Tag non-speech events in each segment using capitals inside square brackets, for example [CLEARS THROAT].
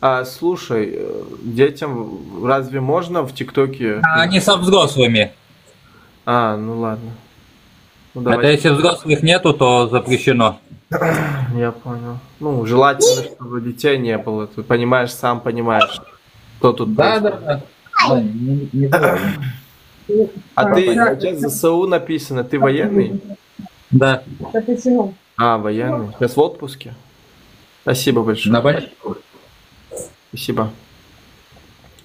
А, слушай, э, детям разве можно в ТикТоке? А Они со взрослыми. А, ну ладно. Ну Это давай, если взрослых нету, то запрещено. [CLEARS THROAT] я понял. Ну, желательно, чтобы детей не было. Ты понимаешь, сам понимаешь, кто тут происходит. да. [CLEARS THROAT] А ты сейчас ЗСУ написано, ты военный? Да. А, военный. Сейчас в отпуске? Спасибо большое. На больничку? Спасибо.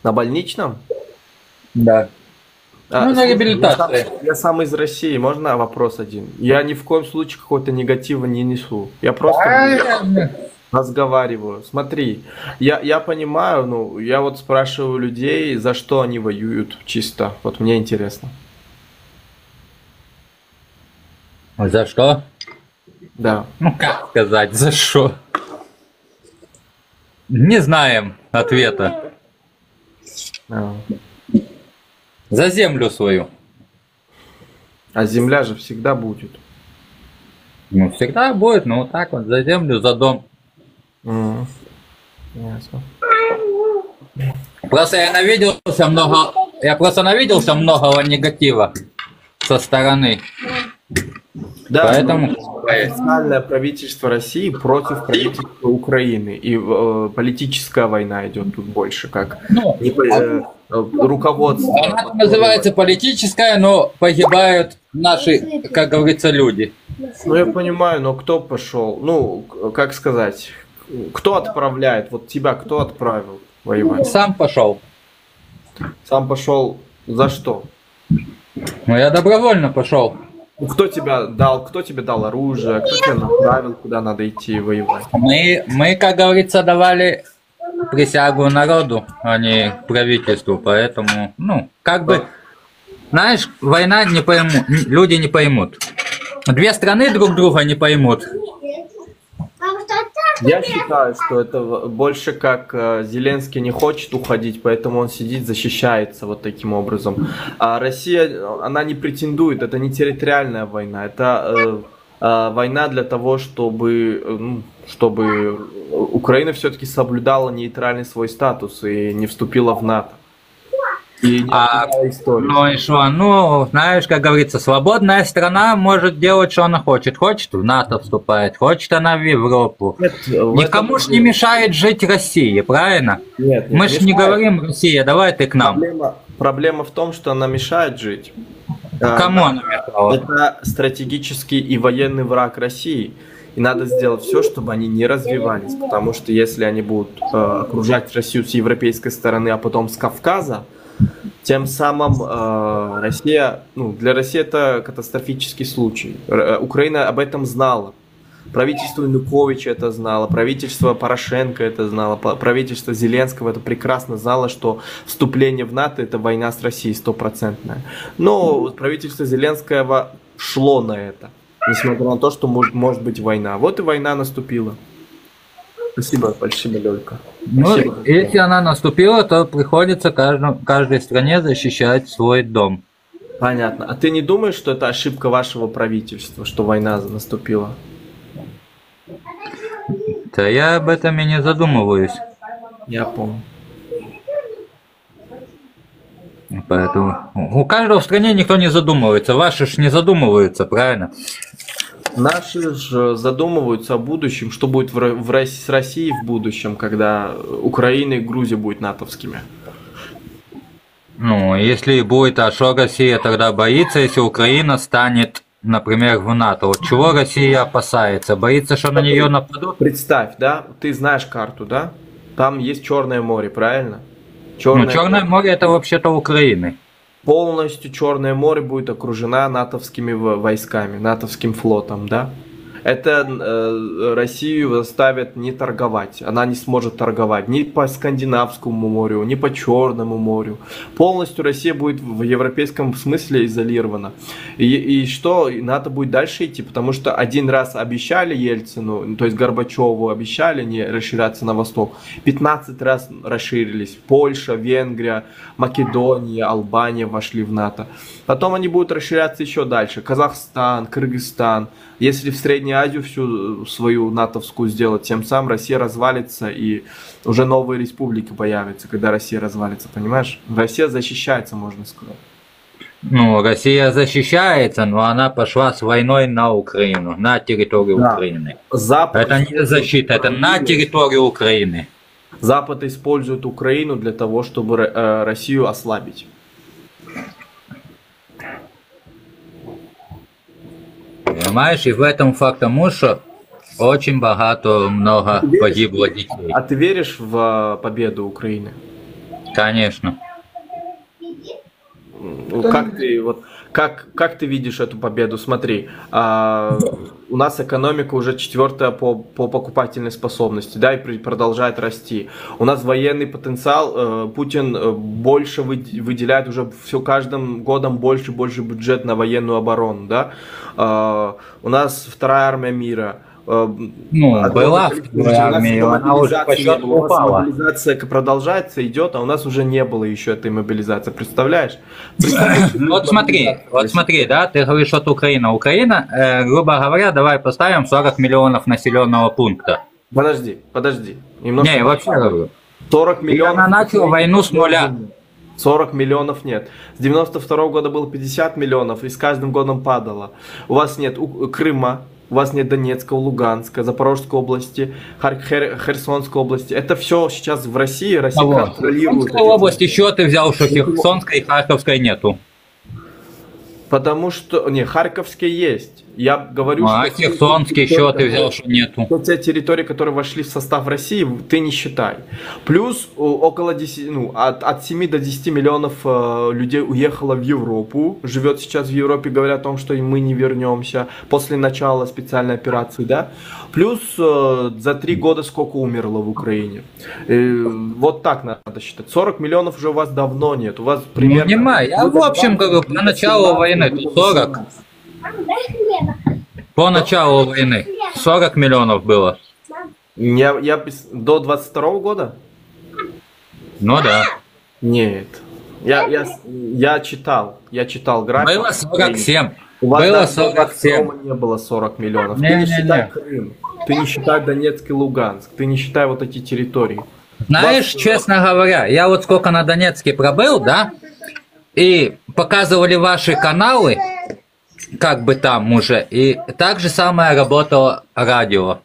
На больничном? Да. А, Ну, на реабилитации. Я сам, я сам из России, можно вопрос один? Я ни в коем случае какого-то негатива не несу. Я просто разговариваю. Смотри, я, я понимаю, ну, я вот спрашиваю людей, за что они воюют чисто. Вот мне интересно. За что? Да. Ну, как сказать, за что? Не знаем ответа. А, За землю свою. А земля же всегда будет. Ну, всегда будет, ну, вот так вот, за землю, за дом. М. Ясно. Просто я навиделся много, я просто навиделся многого негатива со стороны. Да, Поэтому- ну, официальное правительство России против правительства Украины. И э, политическая война идет тут больше, как Ну, не э, э, руководство. она называется политическая, но погибают наши, как говорится, люди. Ну, я понимаю, но кто пошел? Ну, как сказать? Кто отправляет? Вот тебя кто отправил воевать? Сам пошел. Сам пошел за что? Ну, я добровольно пошел. Ну, Кто тебя дал? Кто тебе дал оружие? Кто тебя направил, куда надо идти воевать? Мы, мы, как говорится, давали присягу народу, а не правительству, поэтому, ну, как бы, знаешь, война не поймут, люди не поймут. Две страны друг друга не поймут. Я считаю, что это больше как э, Зеленский не хочет уходить, поэтому он сидит, защищается вот таким образом. А Россия, она не претендует, это не территориальная война, это э, э, война для того, чтобы, ну, чтобы Украина все-таки соблюдала нейтральный свой статус и не вступила в НАТО. И А. Ну и что, ну, знаешь, как говорится, свободная страна может делать, что она хочет. Хочет в НАТО вступает, хочет она в Европу. Нет, в Никому этом- ж не мешает жить России, правильно? Нет, нет, Мы ж не говорим, Россия, давай ты к нам. Проблема, проблема в том, что она мешает жить. А, Кому она мешала? Это стратегический и военный враг России. И надо сделать все, чтобы они не развивались. Потому что если они будут э, окружать Россию с европейской стороны, а потом с Кавказа, тем самым э, Россия, ну, для России это катастрофический случай. Р- э, Украина об этом знала. Правительство Януковича это знало, правительство Порошенко это знало, правительство Зеленского это прекрасно знало, что вступление в НАТО это война с Россией стопроцентная. Но правительство Зеленского шло на это, несмотря на то, что может, может быть война. Вот и война наступила. Спасибо, спасибо, Лёлька. Ну, Спасибо. если она наступила, то приходится каждому, каждой стране защищать свой дом. Понятно. А ты не думаешь, что это ошибка вашего правительства, что война наступила? Да я об этом и не задумываюсь. Я помню. Поэтому у каждого в стране никто не задумывается. Ваши ж не задумываются, правильно? Наши же задумываются о будущем, что будет в, в с Россией в будущем, когда Украина и Грузия будут натовскими. Ну, если будет, а что Россия тогда боится, если Украина станет, например, в НАТО? Вот чего Россия опасается? Боится, что на нее нападут? Представь, да, ты знаешь карту, да? Там есть Черное море, правильно? Ну, Черное море это вообще-то Украины. Полностью Черное море будет окружена натовскими войсками, натовским флотом, да? Это э, Россию заставит не торговать. Она не сможет торговать ни по Скандинавскому морю, ни по Черному морю. Полностью Россия будет в европейском смысле изолирована. И, и что? НАТО будет дальше идти, потому что один раз обещали Ельцину, ну, то есть Горбачеву обещали не расширяться на восток. 15 раз расширились. Польша, Венгрия, Македония, Албания вошли в НАТО. Потом они будут расширяться еще дальше. Казахстан, Кыргызстан. Если в Средней Азию всю свою натовскую сделать, тем самым Россия развалится и уже новые республики появятся, когда Россия развалится, понимаешь? Россия защищается, можно сказать. Ну, Россия защищается, но она пошла с войной на Украину, на территорию Да. Украины. Запад, Это не защита, это на территорию Украины. Запад использует Украину для того, чтобы э, Россию ослабить. Понимаешь, и в этом факт тому, что очень багато много Ты веришь? погибло детей. А ты веришь в э, победу Украины? Конечно. Ну, Как ты вот как как ты видишь эту победу? Смотри, а, у нас экономика уже четвертая по по покупательной способности, да, и при- продолжает расти. У нас военный потенциал. э, Путин э, больше выд- выделяет уже все каждым годом больше и больше бюджет на военную оборону, да. А, У нас вторая армия мира. Э, Ну, Огромное была вторая армия, она уже упала. Мобилизация продолжается, идет, а у нас уже не было еще этой мобилизации. Представляешь? Представляешь, Вот смотри, вот смотри, да, ты говоришь, вот Украина. Украина, э, грубо говоря, давай поставим 40 миллионов населенного пункта. Подожди, подожди. Немножко Не, я вообще говорю. 40 И миллионов. она начала войну с нуля. 40 миллионов нет. С 92 года было 50 миллионов, и с каждым годом падало. У вас нет Крыма, у вас нет Донецка, Луганска, Запорожской области, Хар- Хер- Херсонской области. Это все сейчас в России, Россия Кого? контролирует. Эти область еще ты взял, что Херсонской и Харьковской нету? Потому что, не, Харьковские есть. Я говорю, А что... Херсонский еще ты взял, что нету. Вот те территории, которые вошли в состав России, ты не считай. Плюс около 10, ну, от, от 7 до 10 миллионов э, людей уехало в Европу, живет сейчас в Европе, говорят о том, что и мы не вернемся после начала специальной операции, да. Плюс э, за три года сколько умерло в Украине. Э, вот так надо считать. 40 миллионов уже у вас давно нет. У вас примерно... понимаю, я в общем говорю, по началу войны тут 40. По началу войны 40 миллионов было. Я, я до 22 года? Ну да. Нет. Я, я, я читал, я читал график. Было 47. У вас Было даже до 47. 22 не было 40 миллионов. Не, ты не, не, считай не. Крым, ты не считай Донецк и Луганск, ты не считай вот эти территории. Знаешь, Вас- честно говоря, я вот сколько на Донецке пробыл, да, и показывали ваши каналы, как бы там уже, и так же самое работало радио.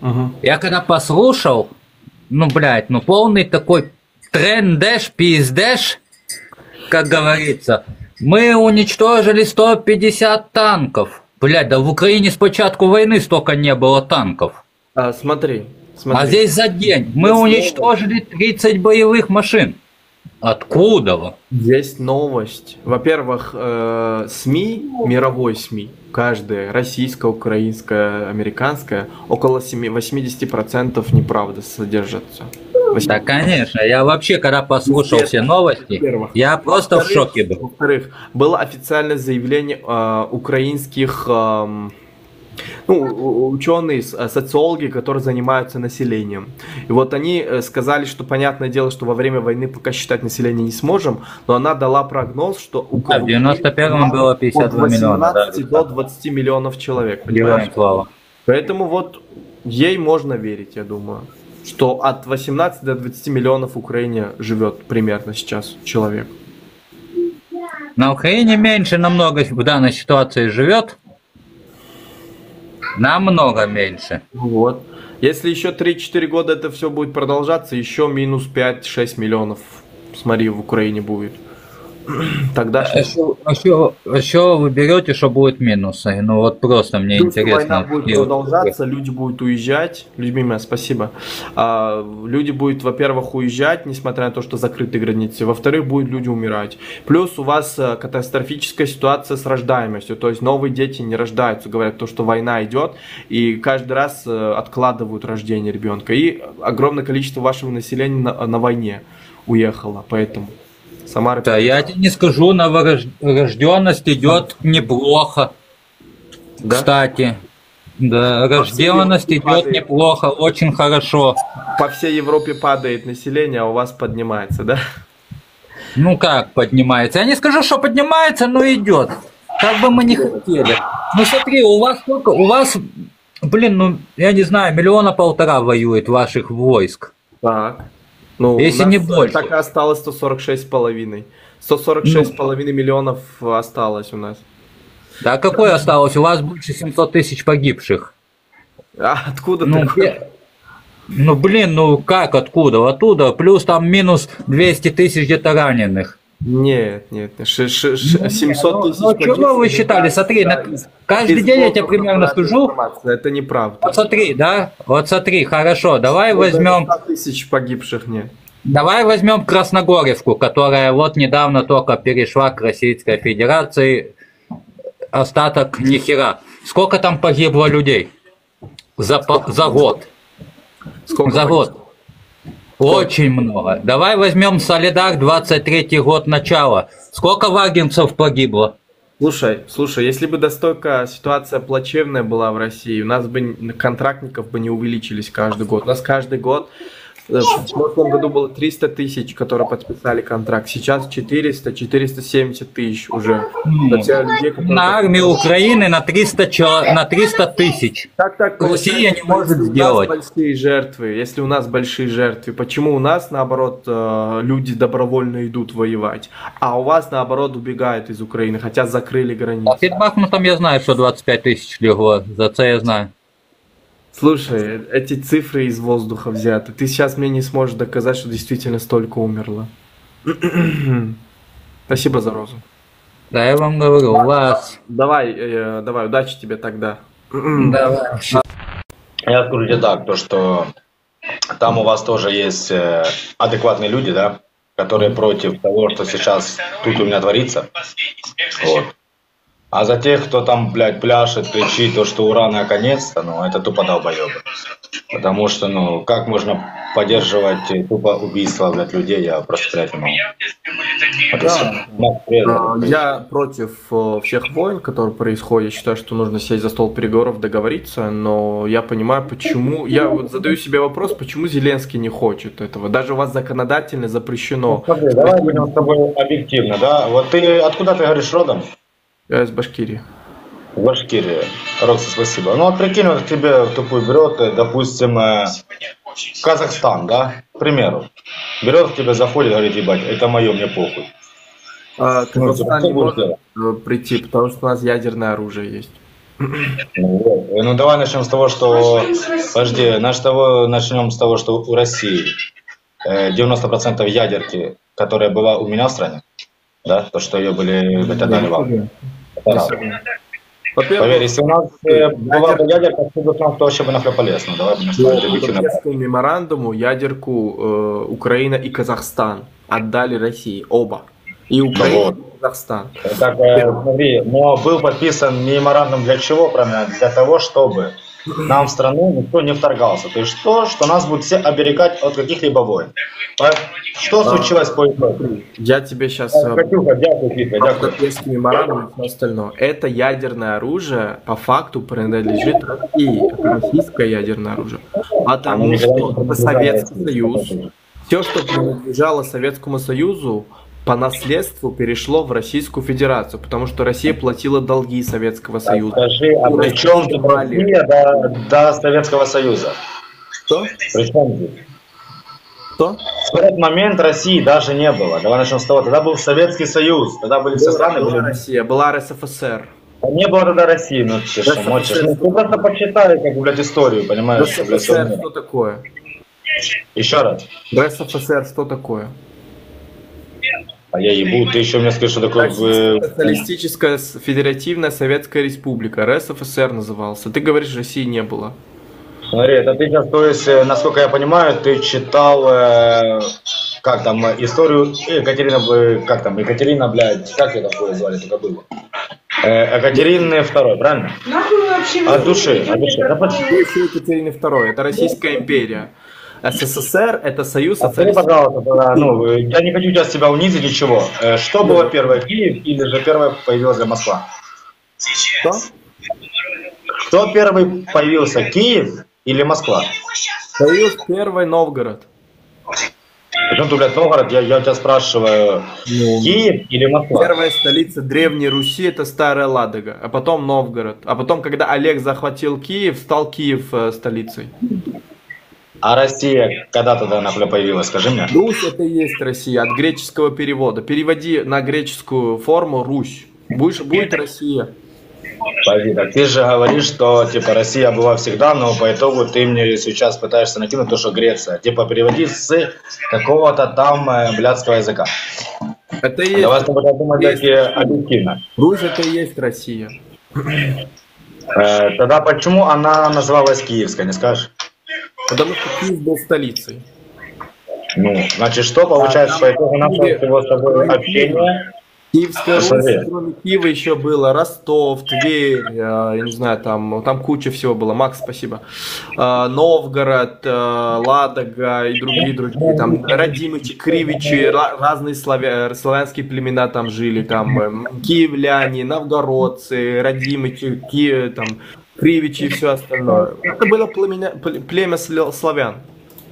Мгм. Я когда послушал, ну, блядь, ну, полный такой трендеш, пиздеш, как говорится. Мы уничтожили 150 танков. Блядь, да в Украине с початку войны столько не было танков. А, смотри, смотри. А здесь за день мы уничтожили 30 боевых машин. Откуда? Есть новость. Во-первых, э, СМИ, мировой СМИ, каждая, российская, украинская, американская, около 7, 80% неправды содержатся. Да, конечно. Я вообще, когда послушал все новости, я просто в шоке был. Во-вторых, было официальное заявление э, украинских эм, ну, ученые, социологи, которые занимаются населением. И вот они э, сказали, что понятное дело, что во время войны пока считать население не сможем, но она дала прогноз, что у Да, в 91-м было 52 от миллиона, да, 18 до 20 миллионов человек, понимаешь? Слава. Поэтому вот ей можно верить, я думаю, что от 18 до 20 миллионов в Украине живет примерно сейчас человек. На Украине меньше намного в данной ситуации живет. Намного меньше. Вот. Если еще 3-4 года это все будет продолжаться, еще минус 5-6 миллионов, смотри, в Украине будет. Тогда А что, а что- а что вы берете, что будет минусы? Ну вот просто мне война интересно. будет какие вот- продолжаться, люди будут уезжать. Любимая, спасибо. А, люди будут, во-первых, уезжать, несмотря на то, что закрыты границы. Во-вторых, будут люди умирать. Плюс у вас э, катастрофическая ситуация с рождаемостью. То есть новые дети не рождаются. Говорят, то, что война идет, и каждый раз э, откладывают рождение ребенка. И огромное количество вашего населения на, на войне уехало. Поэтому Самара... Да, я тебе не скажу, новорожденность идет неплохо. Да? Кстати. Да, рожденность идет падает. неплохо, очень хорошо. По всей Европе падает население, а у вас поднимается, да? Ну как поднимается? Я не скажу, что поднимается, но идет. Как бы мы не хотели. Ну смотри, у вас сколько, у вас, блин, ну, я не знаю, миллиона полтора воюет ваших войск. Так. Ну, Если не больше. Так и осталось 146 с половиной. 146 с Ну. половиной миллионов осталось у нас. Да какой осталось? У вас больше 700 тысяч погибших. А откуда Ну, такое? ну блин, ну как, откуда? Оттуда, плюс там минус 200 тысяч где-то раненых. Нет, нет. Ш- ш- ш- 700 тысяч. Ну, чего вы считали? Смотри, на- каждый день я тебе примерно скажу. Это неправда. Вот смотри, да? Вот смотри, хорошо, давай возьмем, 100 тысяч погибших нет. давай возьмем Красногоревку, которая вот недавно только перешла к Российской Федерации. Остаток нихера. Сколько там погибло людей? За, по- за год. Сколько За год. Очень много. Давай возьмем Солидар 23 год начала. Сколько вагинцев погибло? Слушай, слушай, если бы настолько ситуация плачевная была в России, у нас бы контрактников бы не увеличились каждый год. У нас каждый год в прошлом году было 300 тысяч, которые подписали контракт. Сейчас 400, 470 тысяч уже. Людей, которые- На армию Украины на 300, чел- на 300 тысяч. Как так Россия не может сделать. У нас большие жертвы. Если у нас большие жертвы, почему у нас наоборот э, люди добровольно идут воевать, а у вас наоборот убегают из Украины, хотя закрыли А границы? під Бахмутом я знаю, що 25 тисяч легло. За це я знаю. Слушай, эти цифры из воздуха взяты. Ты сейчас мне не сможешь доказать, что действительно столько умерло. [CLEARS THROAT] Спасибо за розу. Да, я вам говорю, у вас... Давай, э, давай, удачи тебе тогда. [CLEARS THROAT] Давай. Я скажу тебе так, то что там у вас тоже есть э, адекватные люди, да, которые против того, что сейчас тут у меня творится. Вот. А за тех, кто там, блядь, пляшет, кричит, то, что ура наконец-то, ну, это тупо долбоебы. Потому что, ну, как можно поддерживать э, тупо убийство, блядь, людей, я просто понять не могу. Привет. Э, Я против э, всех войн, которые происходят. Я считаю, что нужно сесть за стол переговоров, договориться, но я понимаю, почему... Я вот задаю себе вопрос, почему Зеленский не хочет этого. Даже у вас законодательно запрещено. Смотри, давай будем с тобой объективно, да? Вот ты, откуда ты говоришь родом? Я из Башкирии. В Башкирии. Рокса, спасибо. Ну вот прикинь, вот к тебе в тупую берет, э, допустим, э, Казахстан, да, к примеру. Берет к тебе, заходит, говорит, ебать, это мое, мне похуй. А, Ну, Казахстан не может э, прийти, потому что у нас ядерное оружие есть. Ну. Э, ну давай начнем с того, что... Подожди, наш того, начнем с того, что у России э, 90% ядерки, которая была у меня в стране, да, то, что ее были, блядь, отдали вам. Поверь, Во-первых, если у нас э, была бы ядерка, то бы нам вообще бы нахуй полезно. Давай будем по ставить. Будапештскому меморандуму ядерку э, Украина и Казахстан отдали России, оба. И Украина, Вот. и Казахстан. Так, э, смотри, но был подписан меморандум для чего, правильно? Для того, чтобы нам в страну никто не вторгался. То есть то, что нас будут все оберегать от каких-либо войн. Что случилось по итогу? Я тебе сейчас... Катюха, дякую, Китка, дякую. Меморандум и все остальное. Это ядерное оружие по факту принадлежит России. Российское ядерное оружие. Потому Никогда что это Советский Союз. Все, что принадлежало Советскому Союзу, по наследству перешло в Российскую Федерацию, потому что Россия платила долги Советского Союза. Скажи, а при чем Россия до, до Советского Союза? Что? При чем здесь? Что? В этот момент России даже не было. Давай начнем с того. Тогда был Советский Союз. Тогда были все страны. Была Были... Россия, была РСФСР. Не было тогда России. Ну ты что, мочишь? Ну, просто почитай, как, блядь, историю, понимаешь? РСФСР что такое? Еще раз. РСФСР что такое? А я ебу, ты еще мне скажешь, что такое... Социалистическая Федеративная Советская Республика, РСФСР назывался. Ты говоришь, России не было. Смотри, это ты сейчас, то есть, э, насколько я понимаю, ты читал, э, как там, э, историю Екатерина, э, как там, Екатерина, блядь, как ее такое звали, только было? Э, Екатерины второй, правильно? Нахуй вообще От души, от души. Да Екатерины II? Это Российская империя. СССР это союз социалистических... пожалуйста, ну, я не хочу сейчас тебя унизить или чего. Э, Что было первое, Киев или же первое появилась Москва? Что? Кто первый появился, Киев или Москва? Союз первый Новгород. Причем тут, блядь, Новгород, я, я тебя спрашиваю, Ну, Киев или Москва? Первая столица Древней Руси это Старая Ладога, а потом Новгород. А потом, когда Олег захватил Киев, стал Киев э, столицей. А Россия когда тогда она появилась, скажи мне? Русь это и есть Россия от греческого перевода. Переводи на греческую форму Русь. Будешь, будет Россия. Так ты же говоришь, что типа Россия была всегда, но по итогу ты мне сейчас пытаешься накинуть то, что Греция. Типа переводи с какого-то там э, блядского языка. Это и есть. Давай с тобой думать Есть. таки объективно. Русь это и есть Россия. Э, тогда почему она называлась Киевской, не скажешь? Потому что Киев был столицей. Ну, значит, что получается А, по итогу нашего всего с тобой общения? Киевская Русь, кроме Киева еще было Ростов, Тверь, э, я не знаю, там, там куча всего было. Макс, спасибо. Э, Новгород, э, Ладога и другие, другие. Там Радимичи, Кривичи, ра- разные славя- славянские племена там жили. Там киевляне, новгородцы, Радимичи, Ки, там, Кривичи и все остальное. Это было племя, пле- племя славян.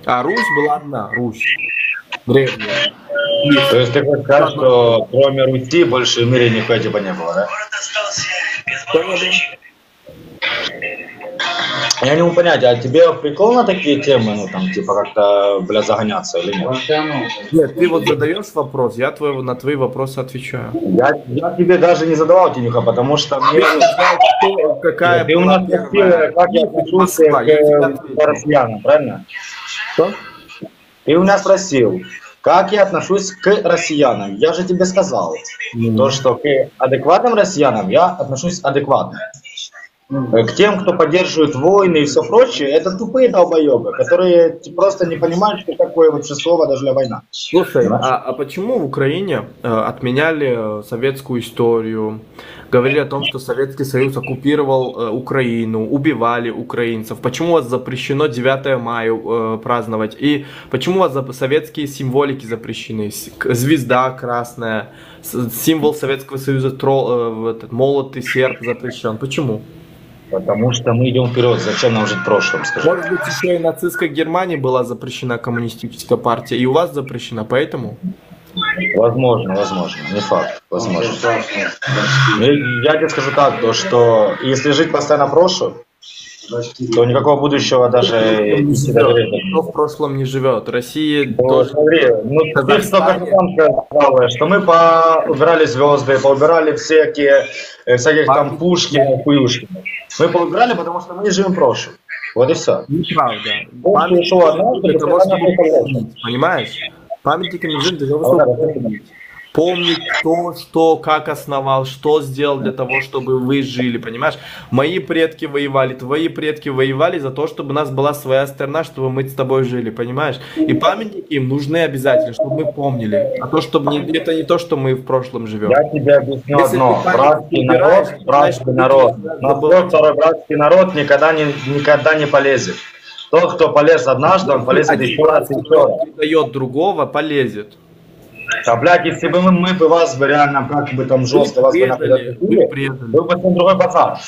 А Русь была одна, Русь. Древняя. То есть ты хочешь сказать, что кроме Руси больше в мире нихуя типа не было, да? Я не могу понять, а тебе прикол на такие темы, ну там, типа как-то, бля, загоняться или нет? Нет, ты вот задаешь вопрос, я твой, на твои вопросы отвечаю. Я, я тебе даже не задавал, Тинюха, потому что мне... Кто, какая Ты у нас первая? спросил, как я отношусь к, тебе к россиянам, правильно? Что? Ты у меня спросил, как я отношусь к россиянам. Я же тебе сказал, то, что к адекватным россиянам я отношусь адекватно. Э, К тем, кто поддерживает войны и все прочее, это тупые долбоебы, которые просто не понимают, что такое вообще слово даже для война. Слушай, а, а почему в Украине э, отменяли э, советскую историю, говорили о том, что Советский Союз оккупировал э, Украину, убивали украинцев? Почему у вас запрещено 9 мая э, праздновать? И почему у вас зап- советские символики запрещены? Звезда красная, символ Советского Союза, тро- э, в этот, молот и серп запрещен. Почему? Потому что мы идем вперед, зачем нам жить в прошлом, скажи. Может быть, еще и нацистской Германии была запрещена коммунистическая партия, и у вас запрещена, поэтому? Возможно, возможно, не факт, возможно. Ну, Я тебе скажу так, то, что если жить постоянно в прошлом, то никакого будущего даже не не живет. Кто в прошлом не живет? Россия Ну, тоже. смотри, ну ты Казахстане. только сам сказал, что мы поубирали звезды, поубирали всякие, э, всяких там Памятники. Пушкина, Хуюшкина. Мы поубирали, потому что мы не живем в прошлом. Вот и все. Неправда. Памятники для того, помнить, понимаешь? Памятники того, чтобы помнить. Помнить кто, что, как основал, что сделал для того, чтобы вы жили, понимаешь? Мои предки воевали, твои предки воевали за то, чтобы у нас была своя страна, чтобы мы с тобой жили, понимаешь? И памятники им нужны обязательно, чтобы мы помнили. А то, чтобы не, это не то, что мы в прошлом живем. Я тебе объясню Если одно. Братский народ, братский народ. не На забыл. свой второй братский народ никогда не, никогда не полезет. Тот, кто полез однажды, он полезет Один еще раз народ предает другого, полезет. А, блядь, если бы мы, мы бы вас бы реально как бы там жестко вас бы предали, был бы совсем другой базар.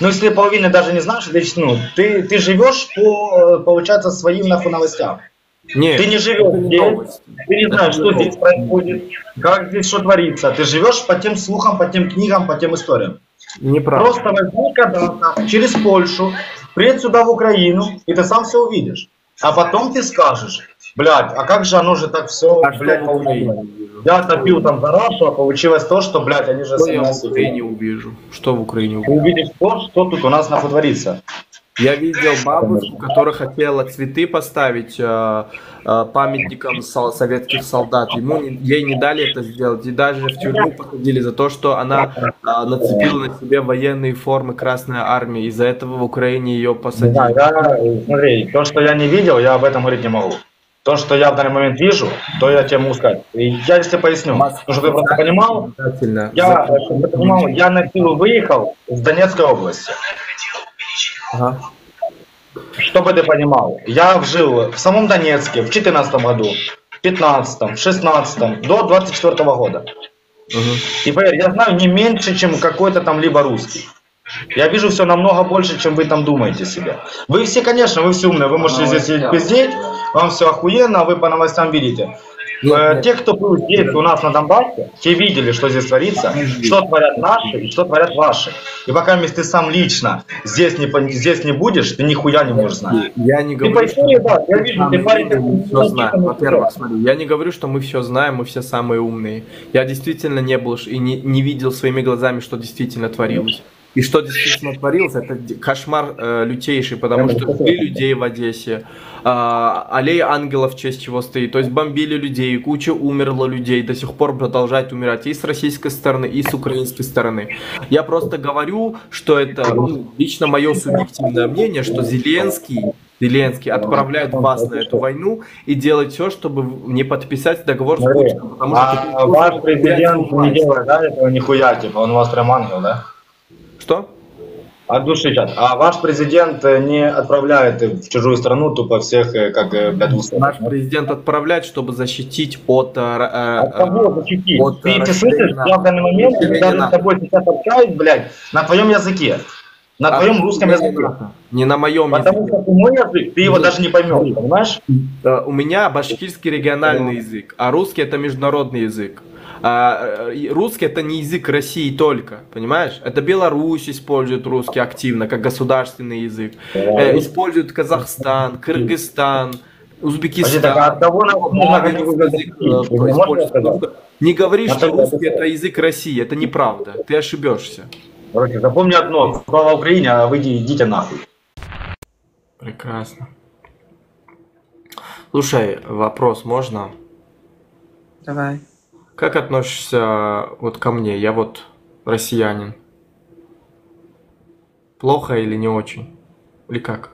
Ну, если половина даже не знаешь, это, ну, ты, ты живешь по, получается, своим нахуй новостям. Нет, Ты не живешь это не здесь, новость. ты не Это знаешь, не что здесь происходит, как здесь что творится. Ты живешь по тем слухам, по тем книгам, по тем историям. Неправда. Просто возьми когда-то через Польшу, приедь сюда в Украину, и ты сам все увидишь. А потом ты скажешь, блядь, а как же оно же так все, А блядь? Я топил там за Рашу, а получилось то, что, блядь, они же Что я в Украине увижу? Что в Украине Ты увижу? увидишь то, что тут у нас нахуй творится. Я видел бабушку, которая хотела цветы поставить э, э, памятником сол- советских солдат. Ему не- ей не дали это сделать. И даже в тюрьму посадили за то, что она э, нацепила на себе военные формы Красной Армии. Из-за этого в Украине ее посадили. я, э, смотри, то, что я не видел, я об этом говорить не могу. То, что я в данный момент вижу, то я тебе могу сказать. И я тебе поясню. Чтобы ты просто понимал, я, э, понимал, я на силу выехал из Донецкой области. Ага. Чтобы ты понимал, я жил в самом Донецке в 2014 году, в 15 в 16 до 24 года. Мгм. И поверь, я знаю не меньше, чем какой-то там либо русский. Я вижу все намного больше, чем вы там думаете себе. Вы все, конечно, вы все умные, вы можете здесь сидеть пиздеть, вам все охуенно, а вы по новостям видите. Нет, Э, нет. Те, кто был здесь у нас на Донбассе, те видели, что здесь творится, что творят наши и что творят ваши. И пока если ты сам лично здесь не, здесь не будешь, ты нихуя не можешь знать. Я не Ты говорю, по истории, да, я вижу, ты парень мы все знаем. Во-первых, смотри, я не говорю, что мы все знаем, мы все самые умные. Я действительно не был и не, не видел своими глазами, что действительно творилось. И что действительно творилось, это кошмар э, лютейший, потому что убили людей в Одессе, а, аллея ангелов в честь чего стоит, то есть бомбили людей, куча умерло людей, до сих пор продолжает умирать и с российской стороны, и с украинской стороны. Я просто говорю, что это ну, лично мое субъективное мнение, что Зеленский Зеленский отправляет вас на эту войну и делает все, чтобы не подписать договор с Путиным. Потому что А ваш президент не делает, да, этого нихуя, типа, он у вас прям ангел, да? Что? От души сейчас. А ваш президент э, не отправляет в чужую страну тупо всех, э, как, э, блядь, усов. Наш президент отправляет, чтобы защитить от... э, э, От кого защитить? Вот, ты э, ты слышишь, я в данный момент даже с тобой сейчас общаюсь, блядь, на твоем языке. На а твоем русском не языке. Не на моем Потому языке. что мой язык, ты его даже не поймешь, понимаешь? Э, У меня башкирский региональный язык, а русский это международный язык. А, э, русский это не язык России только, понимаешь? Это Беларусь использует русский активно, как государственный язык. Э, Использует Казахстан, Кыргызстан, так а Узбекистан. от язык, не говори, что русский это- язык России, это неправда, ты ошибешься. Короче, запомни одно, слава Украине, а вы идите нахуй. Прекрасно. Слушай, вопрос можно? Давай. Как относишься вот ко мне? Я вот россиянин. Плохо или не очень? Или как?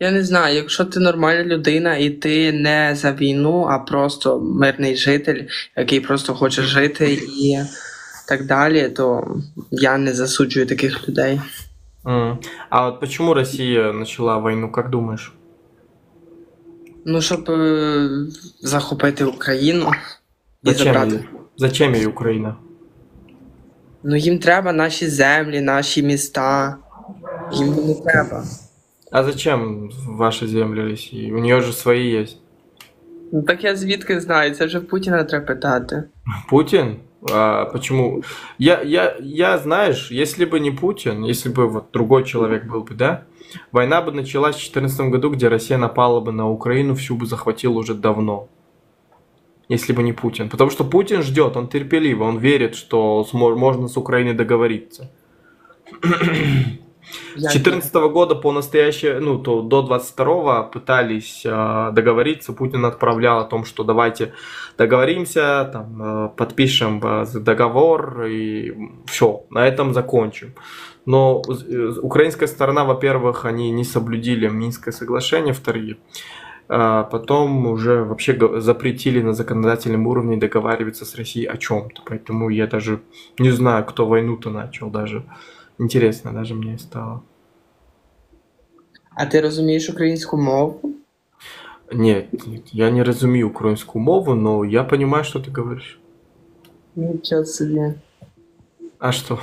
Я не знаю, якщо ти нормальна людина і ти не за війну, а просто мирний житель, який просто хоче жити і так далі, то я не засуджую таких людей. М. А вот почему Россия начала войну, как думаешь? Ну, щоб е, захопити Україну і Зачем забрати. ей, зачем ей Украина? Ну їм треба наші землі, наші міста. Їм не треба. А зачем ваши земли России? У нее же свои есть. Ну так я звідки знаю, це вже в Путіна треба питати. Путин? А почему? Я, я, я, знаешь, если бы не Путин, если бы вот другой человек был бы, да, война бы началась в 2014 году, где Россия напала бы на Украину, всю бы захватила уже давно. Если бы не Путин. Потому что Путин ждет, он терпеливый, он верит, что можно с Украиной договориться. С Я- 2014 года по настоящее, ну, то до 22 пытались э, договориться. Путин отправлял о том, что давайте договоримся, там, э, подпишем э, договор и все, на этом закончим. Но э, украинская сторона, во-первых, они не соблюдили Минское соглашение, вторые. А потом уже вообще го- запретили на законодательном уровне договариваться с Россией о чем-то. Поэтому я даже не знаю, кто войну-то начал даже. Интересно даже мне стало. А ти розумієш українську мову? Нет, нет, я не разумею украинскую мову, но я понимаю, что ты говоришь. Нічого собі. А что?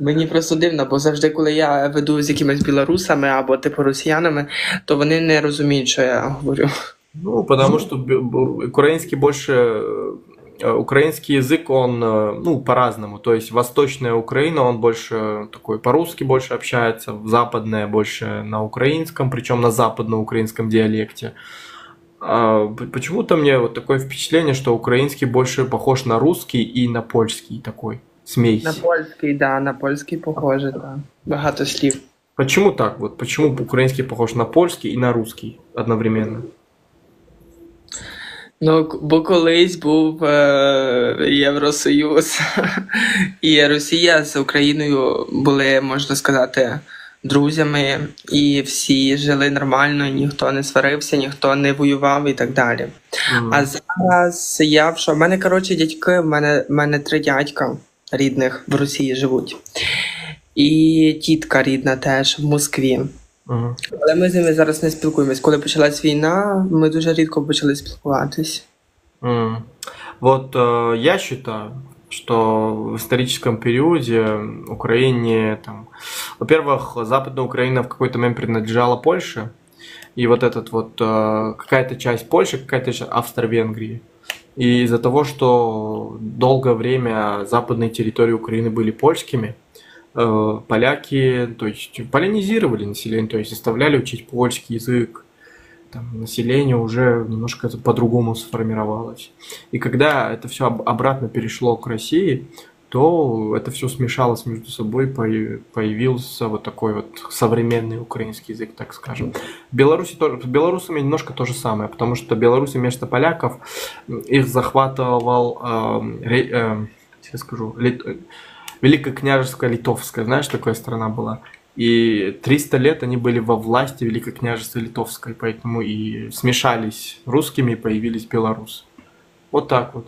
Мені просто дивно, бо завжди, коли я веду з якимись білорусами або типу росіянами, то вони не розуміють, що я говорю. Ну, потому что б- б- украинский э, Украинский язык, он, э, ну, по-разному. То есть восточная Украина, он больше такой по-русски больше общается, западная больше на украинском, причем на западно-украинском диалекте. А, Почему-то мне вот такое впечатление, что украинский больше похож на русский и на польский такой смесь. На польський, да, на польський похоже, так. Багато слів. Почему так? Вот почему украинский похож на польский и на русский одновременно? Ну, бо колись був е, Євросоюз, [LAUGHS] і Росія з Україною були, можна сказати, друзями, і всі жили нормально, ніхто не сварився, ніхто не воював і так далі. М. А зараз я в що? В мене, коротше, дядьки, в мене, в мене три дядька рідних в Росії живуть. І тітка рідна теж в Москві. Мгм. Але ми з ними зараз не спілкуємось. Коли почалась війна, ми дуже рідко почали спілкуватись. М. Вот э, я считаю, что в историческом периоде Украине, там, во-первых, Западная Украина в какой-то момент принадлежала Польше, и вот этот вот э, какая-то часть Польши, какая-то часть Австро-Венгрии. И из-за того, что долгое время западные территории Украины были польскими, э, поляки, то есть полянизировали население, то есть заставляли учить польский язык, там, население уже немножко по-другому сформировалось. И когда это все обратно перешло к России, то это все смешалось между собой, появился вот такой вот современный украинский язык, так скажем. Беларуси тоже, с белорусами немножко то же самое, потому что Беларусь вместо поляков их захватывал, э, э, скажу, Лит... Великокняжеская Литовская, знаешь, такая страна была. И 300 лет они были во власти Великокняжества Литовской, поэтому и смешались русскими, и появились белорусы. Вот так вот.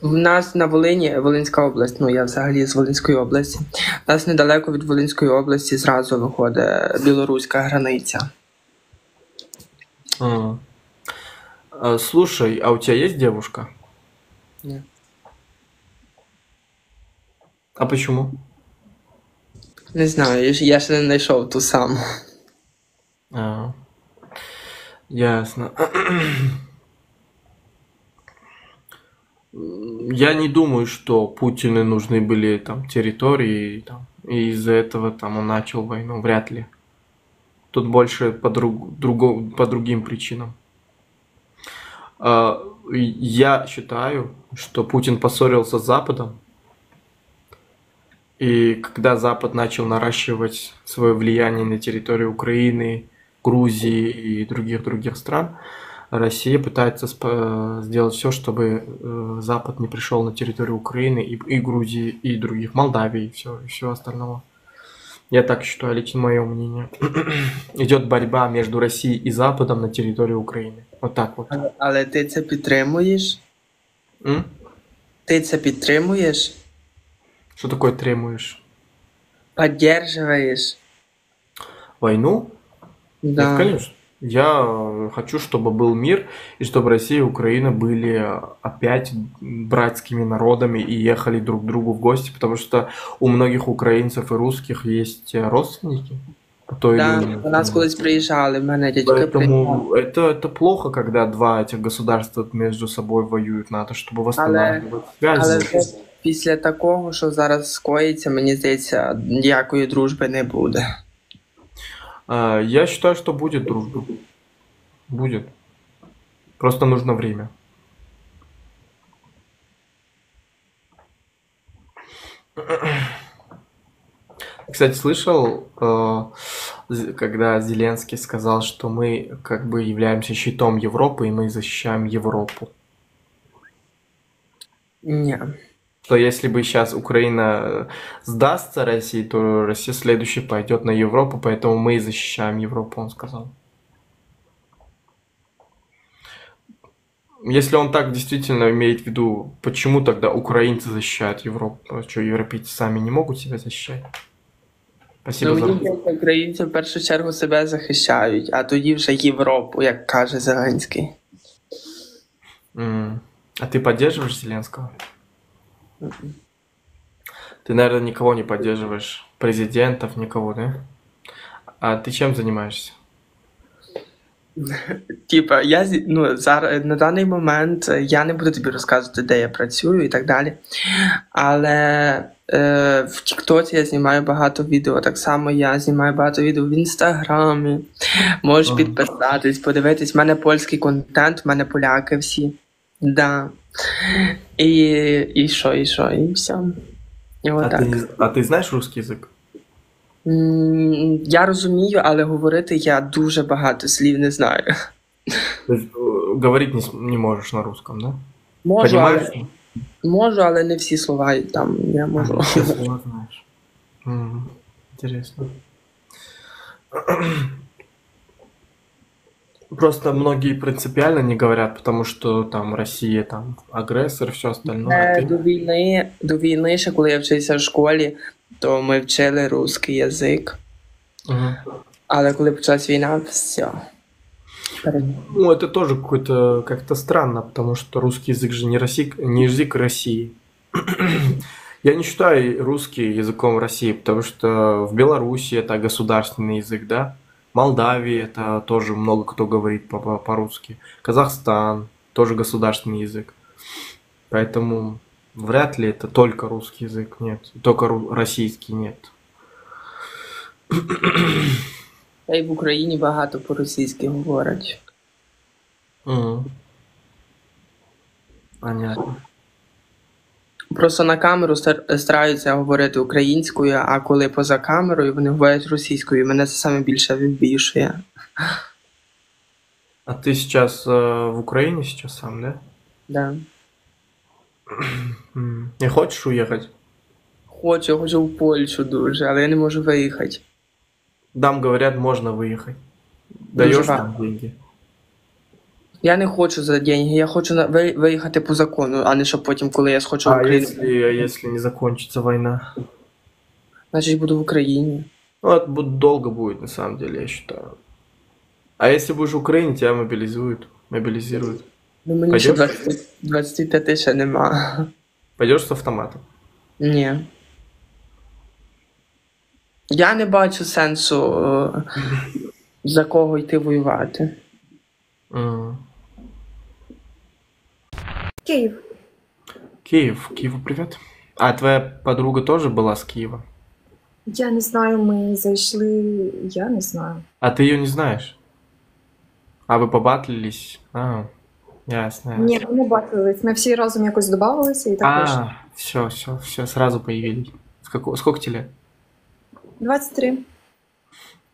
В нас на Волині, Волинська область, ну я взагалі з Волинської області. У нас недалеко від Волинської області зразу виходить білоруська границя. А. А, слушай, а у тебя есть девушка? Нет. А почему? Не знаю, я ж- я ще не знайшов ту саму. А, ясно. Я не думаю, что Путину нужны были там территории, там, и из-за этого там он начал войну, вряд ли. Тут больше по, друг, друго, по другим причинам. А, Я считаю, что Путин поссорился с Западом, и когда Запад начал наращивать свое влияние на территории Украины, Грузии и других других стран, Россия пытается сделать все, чтобы э, Запад не пришел на территорию Украины и, и Грузии и других, Молдавии и все, и все остального. Я так считаю, лично мое мнение. [CLEARS THROAT] Идет борьба между Россией и Западом на территории Украины. Вот так вот. Але, але ти це підтримуєш? М? Ти це підтримуєш? Что такое требуешь? Поддерживаєш? Войну? Да. Нет, конечно. Я хочу, чтобы был мир, и чтобы Россия и Украина были опять братскими народами и ехали друг к другу в гости, потому что у многих украинцев и русских есть родственники. по той Да, линии. до нас колись приїжджали, в мене дядьки приїжджали. Поэтому это, это плохо, когда два этих государства между собой воюют. Надо, чтобы восстанавливать Але связи. це після такого, що зараз скоїться, мені здається, ніякої дружби не буде. А, Я считаю, что будет дружба. Будет. Просто нужно время. Кстати, слышал, э, з- когда Зеленский сказал, что мы как бы являемся щитом Европы, и мы защищаем Европу. Ні. Что если бы сейчас Украина э, сдастся России, то Россия следующей пойдет на Европу, поэтому мы и защищаем Европу, он сказал. Если он так действительно имеет в виду, почему тогда украинцы защищают Европу? А Что, европейцы сами не могут себя защищать? Спасибо Ну, за... мені здається, українці в першу чергу себе захищають, а тоді вже Європу, як каже Зеленський. М. А ты поддерживаешь Зеленского? Ты, наверное, никого не поддерживаешь, президентов, никого, да? А ты чем занимаешься? Типа, я ну, зараз на даний момент е, я не буду тобі розказувати, де я працюю і так далі. Але е, в Тіктоці я знімаю багато відео. Так само я знімаю багато відео в інстаграмі. Можеш Ага. підписатись, подивитись. У мене польський контент, в мене поляки всі. Да. І, і що, і що, і все. І А отак. ты, не- а ты знаешь русский язык? М, Я розумію, але говорити я дуже багато слів не знаю. То есть, э, говорить не, с- не можешь на русском, да? Можу, Понимаешь? але, можу, але не всі слова там я можу. А, все слова знаешь. М, Интересно. Просто многие принципиально не говорят, потому что там Россия там агрессор, все остальное. а Е, ты- До війни, до війни, ще коли я вчився в школі, то ми вчили русський язик. Мгм. Але коли почалась війна, все. Перед- Ну, это тоже какой-то как-то странно, потому что русский язык же не, Росси... не язык России. [CLEARS THROAT] Я не считаю русский языком России, потому что в Беларуси это государственный язык, да? Молдавия, это тоже много кто говорит по- по- по-русски. Казахстан, тоже государственный язык. Поэтому вряд ли это только русский язык, нет. Только ру- российский, нет. Та й в Україні багато по-російськи говорять. Мгм. Понятно. Просто на камеру стар- стараються говорити українською, а коли поза камерою вони говорять російською. Мене це саме більше вибішує. А ты сейчас э, в Украине сейчас сам, да? Да. М. Не хочешь уехать? Хочу, хочу в Польщу дуже, але я не можу виїхати. Дам говорят, можно выехать. Даешь рад. там деньги? Я не хочу за деньги, я хочу на- ви- виїхати по закону, а не щоб потім, коли я схочу в А Україну, если, а если не закончится война? значить буду в Україні. Ну, это будет долго будет, на самом деле, я считаю. А если будешь в Украине, тебя мобилизуют. Мобилизируют. Ну мені ще Пойдеш? 20, 25 ще нема. Пойдешь с автоматом? Ні. Я не бачу сенсу е, за кого йти воювати. М. Київ. Киев. Киеву привет. А твоя подруга тоже была с Киева? Я не знаю, ми зайшли. Я не знаю. А ты ее не знаешь? А вы побатлились? А, ясно. ясно. Ні, ми не бачились. Ми всі разом якось додавалися і так вийшло. А, все, все, все, сразу появились. Сколько, сколько тебе лет? 23.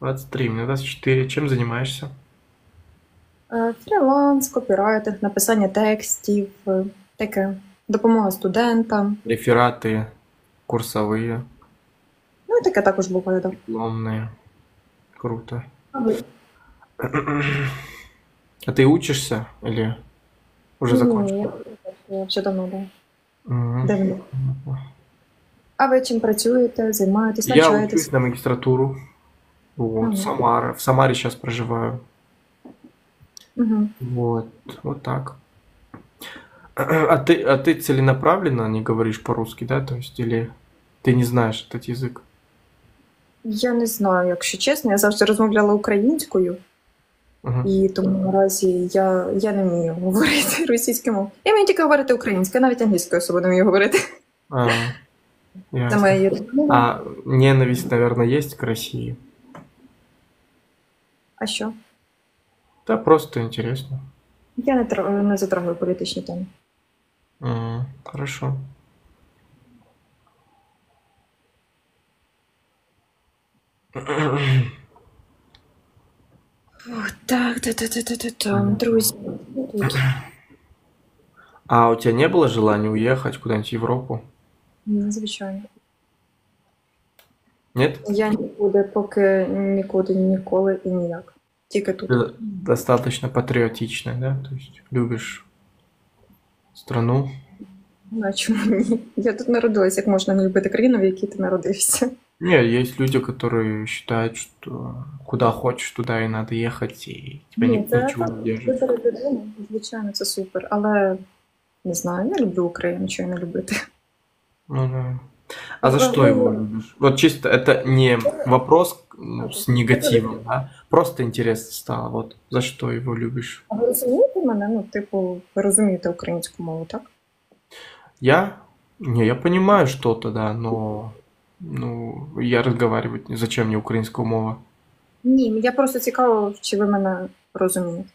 23, мне 24. Чем занимаешься? Е, Фріланс, копірайтинг, написання текстів, е, таке. Допомога студентам. Рефераты курсовые, Ну і таке також буває. Так. дипломные. Круто. А ви? А ты учишься или уже Ні, закончил? Я, я вже давно, да. Мгм. Давно. А ви чим працюєте, займаєтесь, Я навчаєтесь? учусь на магистратуру. Вот, Мгм. Самара. В Самаре сейчас проживаю. Угу. Вот, вот так. А ты, а ты целенаправленно не говоришь по-русски, да? То есть, или ты не знаешь этот язык? Я не знаю, якщо чесно, я завжди розмовляла українською, Мгм. і тому наразі я, я не вмію говорити [LAUGHS] російською мовою. Я вмію тільки говорити українською, навіть англійською особо не вмію говорити. А, Це ясно. моя єдина мова. А ненависть, наверное, есть к России? А що? Да, просто интересно. Я не, тро- не затрагую політичні теми. М, Хорошо. Ох, так, та, та, та, та, та, та. друзі. Тут. А у тебя не было желания уехать куда-нибудь в Европу? Ні, Звичайно. Нет? Я нікуди, поки нікуди, ніколи і ніяк. Тільки тут. Ты достаточно патриотичная, да? То есть любишь страну. А чому ні? Я тут народилась, як можна не любити країну, в якій ти народився. Не, есть люди, которые считают, что куда хочешь, туда и надо ехать, и тебя Ні, ни- це ничего так, не держит. вибори людини, звичайно, це супер. Але не знаю, я люблю Україну, чого не любити. Ну да. А за Ну, что ну, его любишь? Вот чисто это не вопрос ну, с негативом, да? Просто интересно стало. Вот за что его любишь? А ви розумієте мене? Ну, типу, ви розумієте українську мову, так? Я? Не, я понимаю что-то, да, но ну, я разговаривать не зачем мне украинскую мову. Ні, я просто цікаво, чи ви мене розумієте.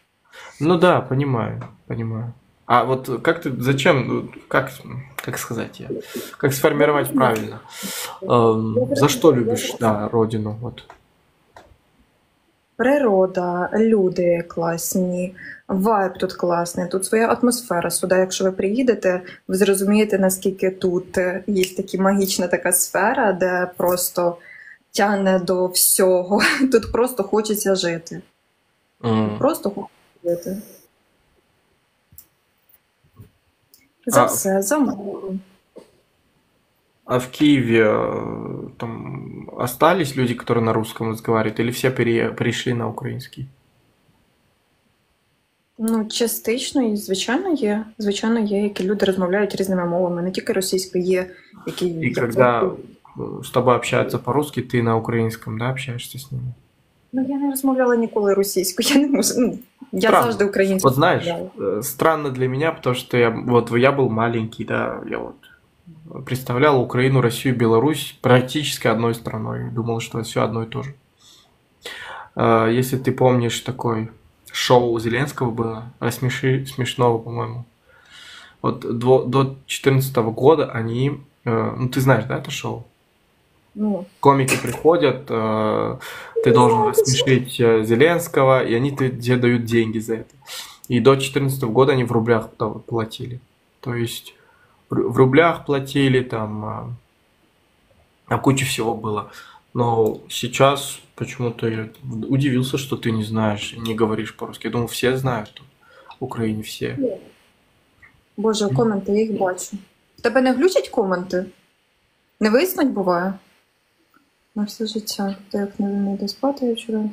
Ну да, понимаю, понимаю. А вот как ты, зачем, ну, как, как сказать я, как сформировать правильно? Эм, за что любишь, да, родину, вот? Природа, люди класні, вайб тут класний, тут своя атмосфера. Сюди, якщо ви приїдете, ви зрозумієте, наскільки тут е, є така магічна така сфера, де просто тягне до всього. [LAUGHS] Тут просто хочеться жити. М, Просто хочеться жити. За А- все, за мову. А в Киеве э, там остались люди, которые на русском разговаривают, или все пере- перешли на украинский? Ну, частично, і звичайно, є. Звичайно, є, які люди розмовляють різними мовами, не тільки російською, є, які И когда э, с тобой общаются по-русски, ты на украинском, да, общаешься с ними? Ну я не розмовляла ніколи російською. Я не можу. Я Правда. завжди знаешь, розмовляла. э, странно для меня, потому что я, вот я был маленький, да, я вот представлял Украину, Россию, Беларусь практически одной страной. Думал, что все одно и то же. Э, Если ты помнишь такое шоу Зеленского было, рассмеши смешного, по-моему. Вот до, до 2014 года они, э, ну ты знаешь, да, это шоу? Ну, комики приходят, э, ты должен рассмешить э, Зеленского, и они те- тебе дают деньги за это. И до 2014 года они в рублях пла- платили. То есть в ру- в рублях платили, там, а, а куча всего было. Но сейчас почему-то я удивился, что ты не знаешь, не говоришь по-русски. Я думал, все знают тут. В Україні всі. Боже, коменти, я їх бачу. В тебе не глючать коменти? Не виснуть буває? На все життя. Ти як не вміє спати, я вчора.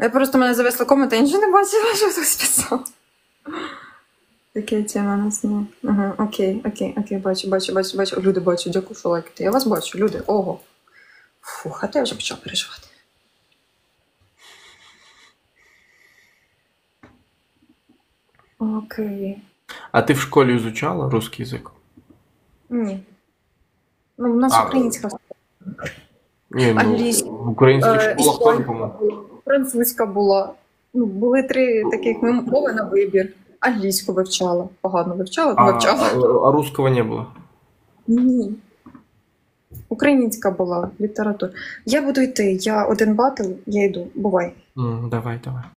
Я просто мене зависли коменти, я нічого не бачила, що хтось писав. Таке тема нас не. Ага, окей, окей, окей, бачу, бачу, бачу, бачу. Люди бачу, дякую, що лайкаєте. Я вас бачу, люди. Ого. Фух, а то я вже почав переживати. Окей. А ти в школі изучала русский язик? Ні. Ну, у нас А, українська Ні, ну, в українських Е, школах теж, по-моєму. французька була. Ну, були три таких мови на вибір. Англійську вивчала. Погано вивчала, А, вивчала. а, а русского не было? Ні. Українська була література. Я буду йти. Я один батл, я йду. Бувай. М, давай, давай.